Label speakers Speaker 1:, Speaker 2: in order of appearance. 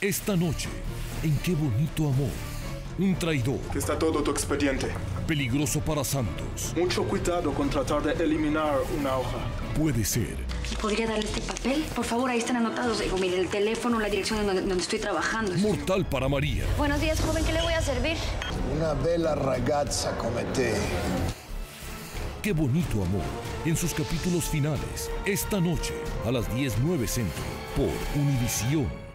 Speaker 1: Esta noche, en Qué Bonito Amor, un traidor.
Speaker 2: Que está todo tu expediente.
Speaker 1: Peligroso para Santos.
Speaker 2: Mucho cuidado con tratar de eliminar una hoja.
Speaker 1: Puede ser.
Speaker 3: ¿Podría darle este papel? Por favor, ahí están anotados. Digo, mire, el teléfono, la dirección donde, donde estoy trabajando.
Speaker 1: Mortal para María.
Speaker 3: Buenos días, joven. ¿Qué le voy a servir?
Speaker 4: Una bella ragazza comete.
Speaker 1: Qué bonito amor. En sus capítulos finales. Esta noche, a las 10.09 Centro. Por Univisión.